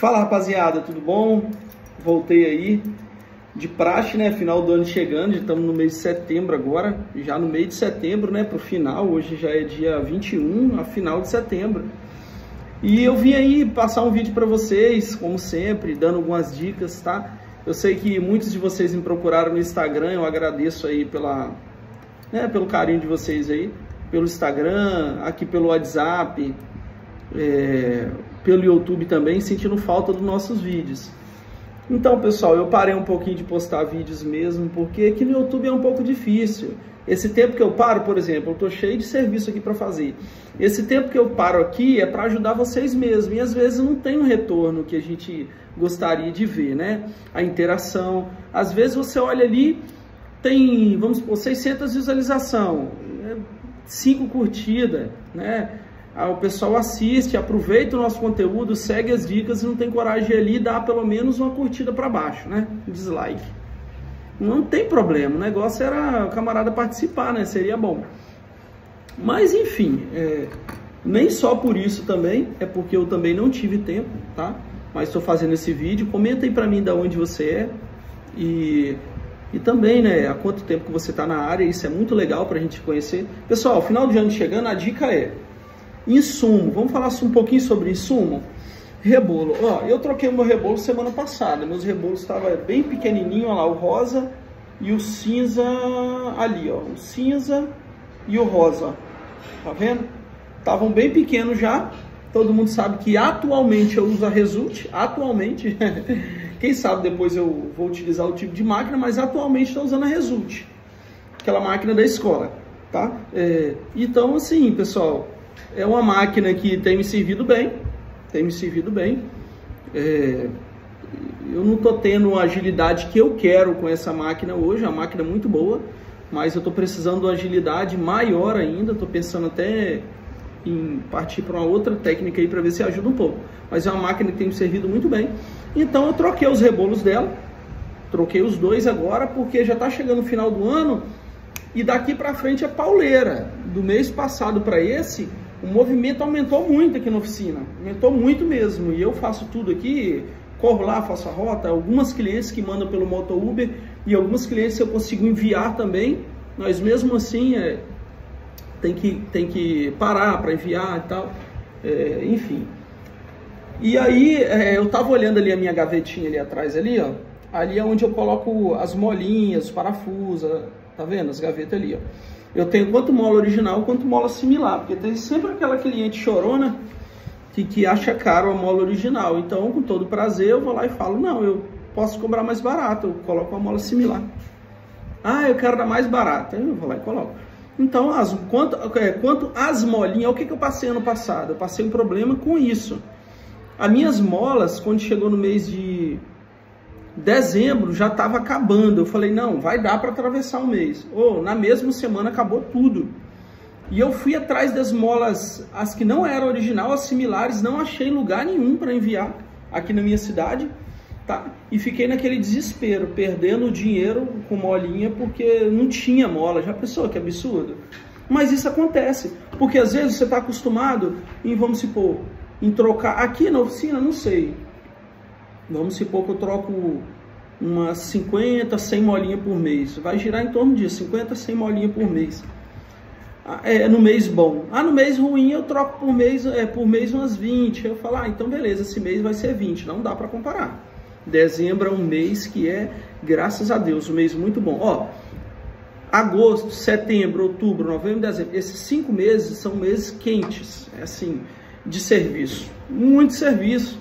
Fala rapaziada, tudo bom? Voltei aí de praxe, né? Final do ano chegando, estamos no mês de setembro agora, já no mês de setembro, né? Pro final, hoje já é dia 21, a final de setembro. E eu vim aí passar um vídeo para vocês, como sempre, dando algumas dicas, tá? Eu sei que muitos de vocês me procuraram no Instagram, eu agradeço aí pela, né, pelo carinho de vocês aí, pelo Instagram, aqui pelo WhatsApp, é, pelo YouTube também, sentindo falta dos nossos vídeos. Então, pessoal, eu parei um pouquinho de postar vídeos mesmo, porque aqui no YouTube é um pouco difícil. Esse tempo que eu paro, por exemplo, eu estou cheio de serviço aqui para fazer. Esse tempo que eu paro aqui é para ajudar vocês mesmo. E às vezes não tem o um retorno que a gente gostaria de ver, né? A interação. Às vezes você olha ali, tem, vamos supor, 600 visualização, 5 curtidas, né? O pessoal assiste, aproveita o nosso conteúdo, segue as dicas e não tem coragem ali dar pelo menos uma curtida para baixo, né? Dislike. Não tem problema, o negócio era o camarada participar, né? Seria bom. Mas enfim, é, nem só por isso também, é porque eu também não tive tempo, tá? Mas estou fazendo esse vídeo. Comenta aí para mim de onde você é e, e também, né? Há quanto tempo que você está na área. Isso é muito legal para a gente conhecer. Pessoal, final de ano chegando, a dica é Insumo, vamos falar um pouquinho sobre insumo? Rebolo, ó, eu troquei o meu rebolo semana passada, meus rebolos estavam bem pequenininho, ó lá, o rosa e o cinza ali, ó, o cinza e o rosa, tá vendo? Estavam bem pequenos já, todo mundo sabe que atualmente eu uso a Result, atualmente, quem sabe depois eu vou utilizar o tipo de máquina, mas atualmente estou usando a Result, aquela máquina da escola, tá? É, então assim, pessoal, é uma máquina que tem me servido bem, tem me servido bem. É, eu não estou tendo a agilidade que eu quero com essa máquina hoje, é uma máquina muito boa, mas eu estou precisando de uma agilidade maior ainda, estou pensando até em partir para uma outra técnica aí para ver se ajuda um pouco. Mas é uma máquina que tem me servido muito bem. Então eu troquei os rebolos dela, troquei os dois agora, porque já está chegando o final do ano e daqui para frente é pauleira. Do mês passado para esse, o movimento aumentou muito aqui na oficina, aumentou muito mesmo. E eu faço tudo aqui, corro lá, faço a rota. Algumas clientes que mandam pelo Moto Uber e algumas clientes eu consigo enviar também. Nós mesmo assim é, tem, que, tem que parar para enviar e tal. É, enfim. E aí é, eu tava olhando ali a minha gavetinha ali atrás ali, ó. Ali é onde eu coloco as molinhas, os parafusos, tá vendo? As gavetas ali, ó eu tenho quanto mola original quanto mola similar, porque tem sempre aquela cliente chorona que, que acha caro a mola original. Então, com todo prazer, eu vou lá e falo, não, eu posso cobrar mais barato, eu coloco a mola similar. Ah, eu quero dar mais barato, eu vou lá e coloco. Então, as, quanto, é, quanto as molinhas, o que, que eu passei ano passado? Eu passei um problema com isso. As minhas molas, quando chegou no mês de Dezembro já estava acabando. Eu falei, não, vai dar para atravessar o um mês. Ou oh, na mesma semana acabou tudo. E eu fui atrás das molas, as que não eram original, as similares, não achei lugar nenhum para enviar aqui na minha cidade, tá? E fiquei naquele desespero, perdendo dinheiro com molinha porque não tinha mola. Já pensou que absurdo? Mas isso acontece, porque às vezes você está acostumado em, vamos supor, em trocar aqui na oficina, não sei, Vamos supor que eu troco umas 50, 100 molinhas por mês. Vai girar em torno disso, 50, 100 molinhas por mês. Ah, é no mês bom. Ah, no mês ruim eu troco por mês, é, por mês umas 20. Eu falo, ah, então beleza, esse mês vai ser 20. Não dá para comparar. Dezembro é um mês que é, graças a Deus, um mês muito bom. Ó, agosto, setembro, outubro, novembro, dezembro. Esses cinco meses são meses quentes, é assim, de serviço. Muito serviço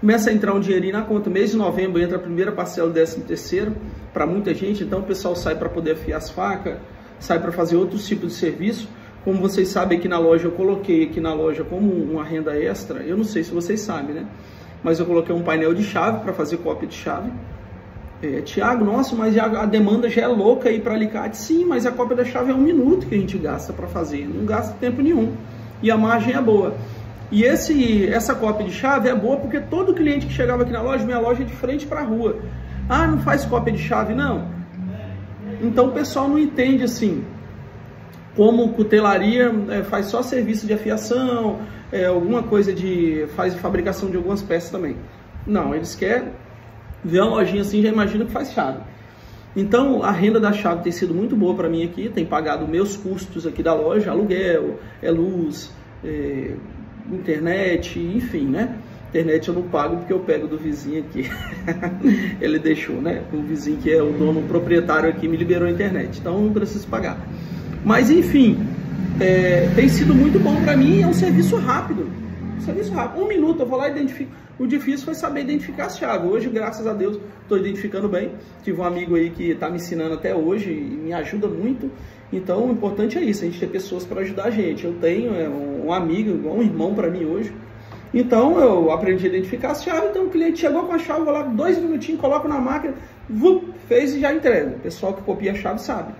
começa a entrar um dinheirinho na conta. Mês de novembro entra a primeira parcela do 13 terceiro para muita gente, então o pessoal sai para poder afiar as facas, sai para fazer outros tipos de serviço. Como vocês sabem aqui na loja, eu coloquei aqui na loja como uma renda extra, eu não sei se vocês sabem, né? Mas eu coloquei um painel de chave para fazer cópia de chave. É, Tiago, nossa, mas a demanda já é louca aí para alicate. Sim, mas a cópia da chave é um minuto que a gente gasta para fazer, não gasta tempo nenhum. E a margem é boa. E esse, essa cópia de chave é boa porque todo cliente que chegava aqui na loja, minha loja é de frente para a rua. Ah, não faz cópia de chave, não? Então o pessoal não entende assim, como cutelaria é, faz só serviço de afiação, é, alguma coisa de faz fabricação de algumas peças também. Não, eles querem ver uma lojinha assim, já imagina que faz chave. Então, a renda da chave tem sido muito boa para mim aqui, tem pagado meus custos aqui da loja, aluguel, é luz, é, internet, enfim, né? Internet eu não pago porque eu pego do vizinho aqui. Ele deixou, né? O vizinho que é o dono, o proprietário aqui me liberou a internet, então não preciso pagar. Mas enfim, é, tem sido muito bom para mim, é um serviço rápido. Um serviço rápido. Um minuto, eu vou lá e identifico. O difícil foi saber identificar as chaves. Hoje, graças a Deus, estou identificando bem. Tive um amigo aí que está me ensinando até hoje e me ajuda muito. Então, o importante é isso, a gente ter pessoas para ajudar a gente. Eu tenho é, um amigo, um irmão para mim hoje, então eu aprendi a identificar as chaves, então o cliente chegou com a chave, vou lá dois minutinhos, coloco na máquina, vup, fez e já entrega. O pessoal que copia a chave sabe.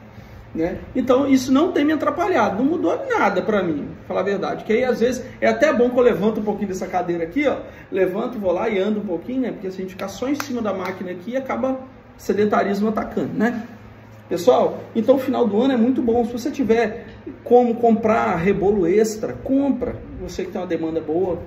Né? Então isso não tem me atrapalhado, não mudou nada para mim, falar a verdade. Que aí às vezes é até bom que eu levanto um pouquinho dessa cadeira aqui, ó, levanto, vou lá e ando um pouquinho, né? Porque se a gente ficar só em cima da máquina aqui, acaba sedentarismo atacando, né? Pessoal, então o final do ano é muito bom. Se você tiver como comprar rebolo extra, compra. Você que tem uma demanda boa,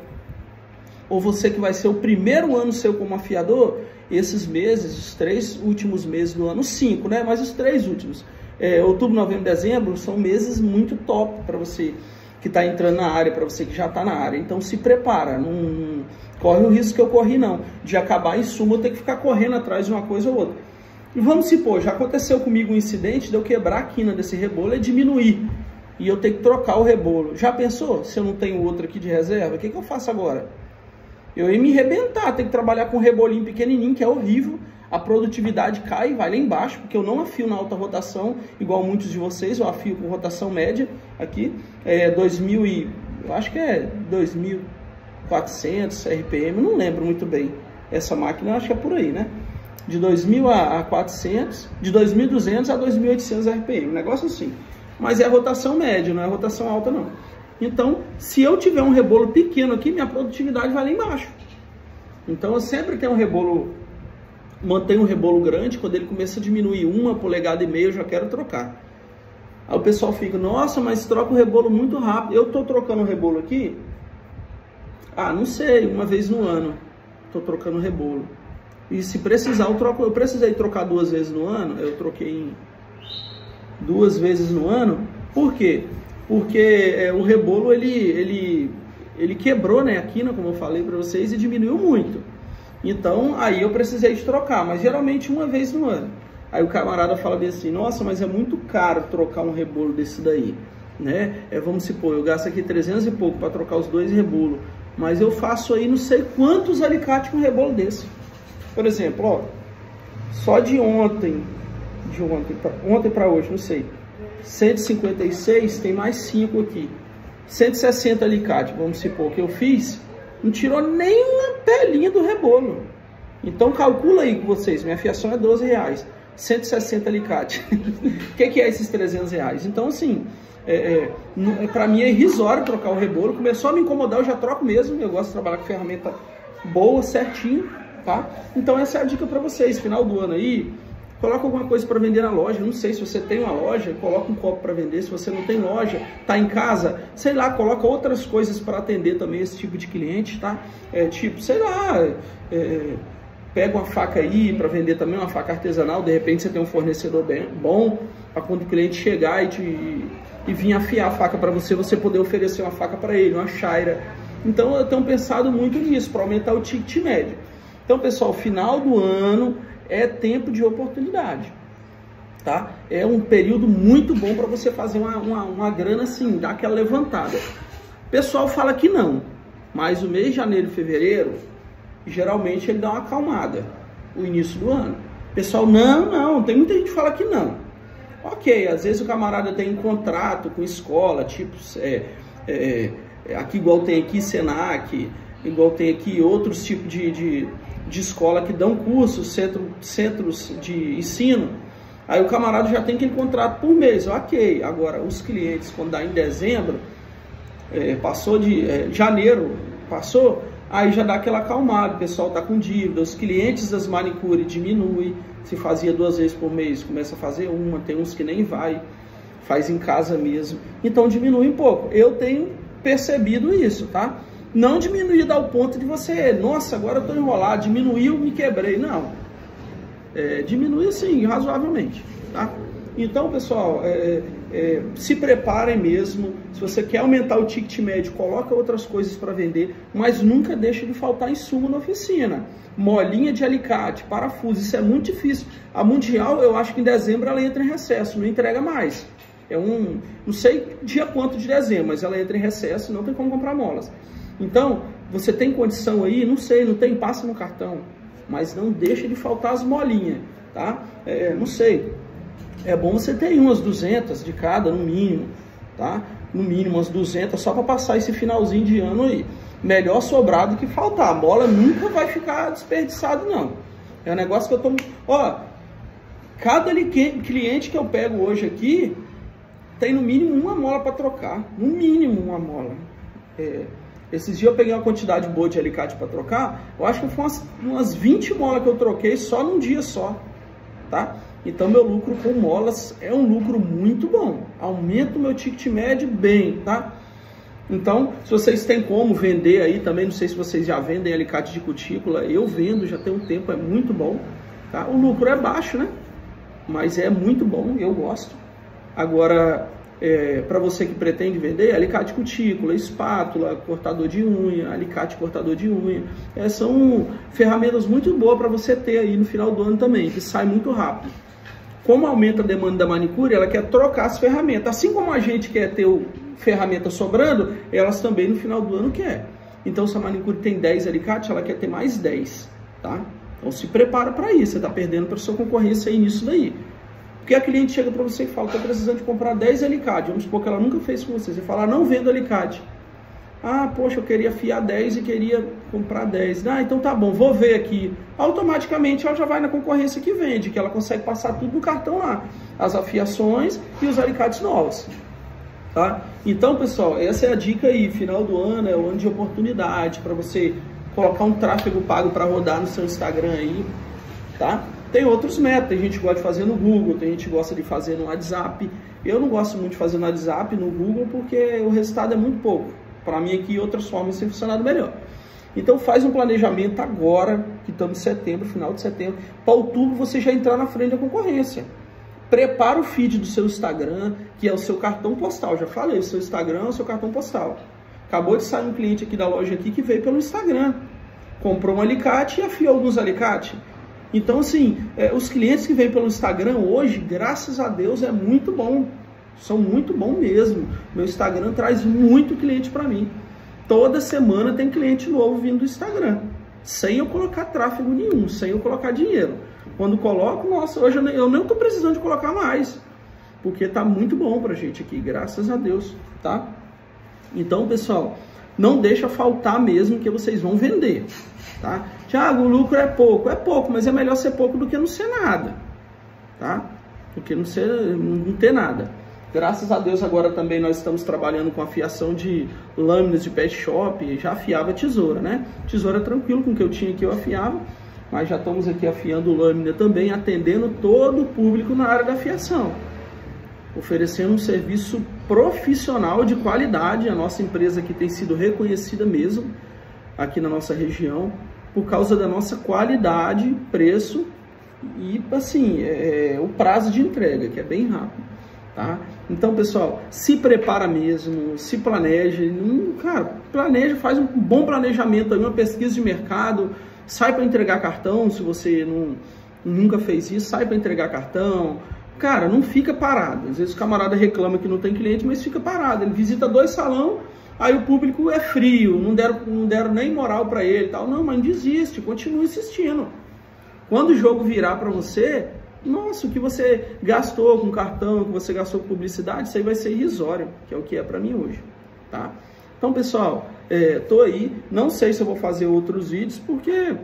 ou você que vai ser o primeiro ano seu como afiador, esses meses, os três últimos meses do ano, cinco, né? Mas os três últimos, é, outubro, novembro, dezembro, são meses muito top para você que está entrando na área, para você que já está na área. Então se prepara, não, corre o risco que eu corri não, de acabar em suma eu ter que ficar correndo atrás de uma coisa ou outra. E vamos supor, já aconteceu comigo um incidente de eu quebrar a quina desse rebolo e diminuir. E eu ter que trocar o rebolo. Já pensou? Se eu não tenho outro aqui de reserva, o que, que eu faço agora? Eu ia me arrebentar, ter que trabalhar com um rebolinho pequenininho, que é horrível. A produtividade cai e vai lá embaixo, porque eu não afio na alta rotação, igual muitos de vocês, eu afio com rotação média aqui, é 2000 e, eu acho que é 2400 RPM, não lembro muito bem essa máquina, acho que é por aí, né? De 2000 a 400, de 2200 a 2800 RPM, um negócio assim. Mas é a rotação média, não é a rotação alta não. Então, se eu tiver um rebolo pequeno aqui, minha produtividade vai lá embaixo. Então, eu sempre tenho um rebolo, mantenho um rebolo grande, quando ele começa a diminuir uma polegada e meia, eu já quero trocar. Aí o pessoal fica, nossa, mas troca o rebolo muito rápido. Eu estou trocando o rebolo aqui, ah, não sei, uma vez no ano, estou trocando o rebolo. E se precisar, eu troco, eu precisei trocar duas vezes no ano, eu troquei duas vezes no ano, por quê? porque é, o rebolo ele, ele, ele quebrou né, a quina, como eu falei para vocês, e diminuiu muito. Então aí eu precisei de trocar, mas geralmente uma vez no ano. Aí o camarada fala bem assim, nossa, mas é muito caro trocar um rebolo desse daí. Né? É, vamos supor, eu gasto aqui 300 e pouco para trocar os dois rebolos, mas eu faço aí não sei quantos alicates com um rebolo desse. Por exemplo, ó, só de ontem, de ontem para ontem hoje, não sei, 156 tem mais 5 aqui. 160 alicate, vamos supor que eu fiz, não tirou nem uma pelinha do rebolo. Então calcula aí com vocês, minha fiação é 12 reais. 160 alicate. O que, que, é esses 300 reais? Então assim, é, é, é para mim é irrisório trocar o rebolo. Começou a me incomodar, eu já troco mesmo. Eu gosto de trabalhar com ferramenta boa, certinho, tá? Então essa é a dica para vocês. Final do ano aí, Coloca alguma coisa para vender na loja. Não sei se você tem uma loja, coloca um copo para vender. Se você não tem loja, tá em casa, sei lá, coloca outras coisas para atender também esse tipo de cliente, tá? É, tipo, sei lá, é, pega uma faca aí para vender também, uma faca artesanal. De repente você tem um fornecedor bem, bom para quando o cliente chegar e, te, e vir afiar a faca para você, você poder oferecer uma faca para ele, uma chaira. Então eu tenho pensado muito nisso para aumentar o ticket médio. Então, pessoal, final do ano é tempo de oportunidade. Tá? É um período muito bom para você fazer uma, uma, uma grana assim, dar aquela levantada. Pessoal fala que não, mas o mês de janeiro e fevereiro, geralmente ele dá uma acalmada, o início do ano. Pessoal, não, não, tem muita gente que fala que não. Ok, às vezes o camarada tem um contrato com escola, tipo, é, é, é aqui igual tem aqui Senac, igual tem aqui outros tipos de, de de escola que dão cursos, centro, centros de ensino, aí o camarada já tem que contrato por mês, ok. Agora, os clientes, quando dá em dezembro, é, passou de é, janeiro, passou, aí já dá aquela acalmada, o pessoal está com dívida, os clientes das manicure diminuem, se fazia duas vezes por mês, começa a fazer uma, tem uns que nem vai, faz em casa mesmo, então diminui um pouco. Eu tenho percebido isso, tá? Não diminuir ao ponto de você, nossa, agora eu tô enrolado, diminuiu, me quebrei. Não. É, diminui assim, razoavelmente, tá? Então, pessoal, é, é, se preparem mesmo. Se você quer aumentar o ticket médio, coloca outras coisas para vender, mas nunca deixe de faltar insumo na oficina. Molinha de alicate, parafuso, isso é muito difícil. A Mundial, eu acho que em dezembro ela entra em recesso, não entrega mais. É um, não sei dia quanto de dezembro, mas ela entra em recesso, não tem como comprar molas. Então, você tem condição aí, não sei, não tem, passa no cartão, mas não deixa de faltar as molinhas, tá? É, não sei, é bom você ter umas 200 de cada, no mínimo, tá? No mínimo umas 200 só para passar esse finalzinho de ano aí. Melhor sobrar do que faltar. A bola nunca vai ficar desperdiçada, não. É um negócio que eu tô... Ó, cada cliente que eu pego hoje aqui tem no mínimo uma mola para trocar. No mínimo uma mola. É, esses dias eu peguei uma quantidade boa de alicate para trocar. Eu acho que foi umas, umas 20 molas que eu troquei só num dia só. Tá? Então meu lucro com molas é um lucro muito bom. Aumenta o meu ticket médio bem, tá? Então, se vocês têm como vender aí também, não sei se vocês já vendem alicate de cutícula, eu vendo já tem um tempo, é muito bom, tá? O lucro é baixo, né? Mas é muito bom, eu gosto. Agora, é, para você que pretende vender, alicate de cutícula, espátula, cortador de unha, alicate cortador de unha, é, são ferramentas muito boas para você ter aí no final do ano também, que sai muito rápido como aumenta a demanda da manicure, ela quer trocar as ferramentas. Assim como a gente quer ter o ferramenta sobrando, elas também no final do ano quer. Então, se a manicure tem 10 alicates, ela quer ter mais 10, tá? Então, se prepara para isso. Você está perdendo para sua concorrência aí nisso daí. Porque a cliente chega para você e fala, estou precisando de comprar 10 alicates. Vamos supor que ela nunca fez com você. Você fala, não vendo alicate. Ah, poxa, eu queria afiar 10 e queria comprar 10. Ah, então tá bom, vou ver aqui. Automaticamente ela já vai na concorrência que vende, que ela consegue passar tudo no cartão lá. As afiações e os alicates novos. Tá? Então, pessoal, essa é a dica aí. Final do ano é o ano de oportunidade para você colocar um tráfego pago para rodar no seu Instagram aí, tá? Tem outros métodos, tem gente que gosta de fazer no Google, tem gente que gosta de fazer no WhatsApp. Eu não gosto muito de fazer no WhatsApp, no Google, porque o resultado é muito pouco. Para mim aqui outras formas têm funcionado melhor. Então faz um planejamento agora, que estamos em setembro, final de setembro, para outubro você já entrar na frente da concorrência. Prepara o feed do seu Instagram, que é o seu cartão postal. Já falei, o seu Instagram é o seu cartão postal. Acabou de sair um cliente aqui da loja aqui que veio pelo Instagram. Comprou um alicate e afiou alguns alicates. Então, assim, é, os clientes que vêm pelo Instagram hoje, graças a Deus, é muito bom são muito bom mesmo. Meu Instagram traz muito cliente para mim. Toda semana tem cliente novo vindo do Instagram, sem eu colocar tráfego nenhum, sem eu colocar dinheiro. Quando coloco, nossa, hoje eu nem estou precisando de colocar mais, porque tá muito bom para gente aqui, graças a Deus, tá? Então, pessoal, não deixa faltar mesmo que vocês vão vender, tá? Tiago, o lucro é pouco, é pouco, mas é melhor ser pouco do que não ser nada, tá? Do que não ser, não ter nada. Graças a Deus agora também nós estamos trabalhando com afiação de lâminas de pet shop, já afiava tesoura, né? Tesoura tranquilo, com o que eu tinha aqui eu afiava, mas já estamos aqui afiando lâmina também, atendendo todo o público na área da afiação. Oferecendo um serviço profissional de qualidade, a nossa empresa aqui tem sido reconhecida mesmo, aqui na nossa região, por causa da nossa qualidade, preço e, assim, é, o prazo de entrega, que é bem rápido. Tá? Então, pessoal, se prepara mesmo, se planeje, cara, planeja, faz um bom planejamento uma pesquisa de mercado, sai para entregar cartão, se você não, nunca fez isso, sai para entregar cartão. Cara, não fica parado. Às vezes o camarada reclama que não tem cliente, mas fica parado. Ele visita dois salão, aí o público é frio, não deram, não deram nem moral para ele, tal. Não, mas desiste, continua insistindo. Quando o jogo virar para você, nossa, o que você gastou com cartão, o que você gastou com publicidade, isso aí vai ser irrisório, que é o que é para mim hoje, tá? Então, pessoal, é, tô aí, não sei se eu vou fazer outros vídeos, porque,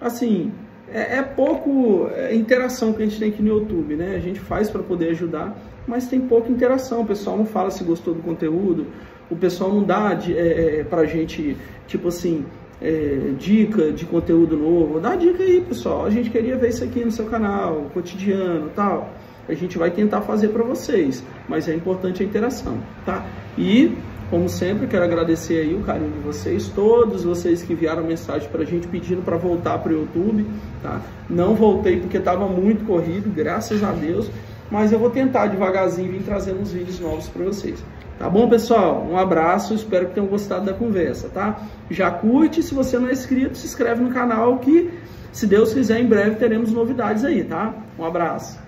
assim, é, é pouco é, interação que a gente tem aqui no YouTube, né? A gente faz para poder ajudar, mas tem pouca interação, o pessoal não fala se gostou do conteúdo, o pessoal não dá de, é, é, pra gente, tipo assim, é, dica de conteúdo novo, dá dica aí, pessoal. A gente queria ver isso aqui no seu canal, cotidiano, tal. A gente vai tentar fazer para vocês, mas é importante a interação, tá? E Como sempre, quero agradecer aí o carinho de vocês, todos vocês que enviaram mensagem para a gente pedindo para voltar para o YouTube, tá? Não voltei porque estava muito corrido, graças a Deus, mas eu vou tentar devagarzinho vir trazendo uns vídeos novos para vocês. Tá bom, pessoal? Um abraço, espero que tenham gostado da conversa, tá? Já curte, se você não é inscrito, se inscreve no canal que, se Deus quiser, em breve teremos novidades aí, tá? Um abraço.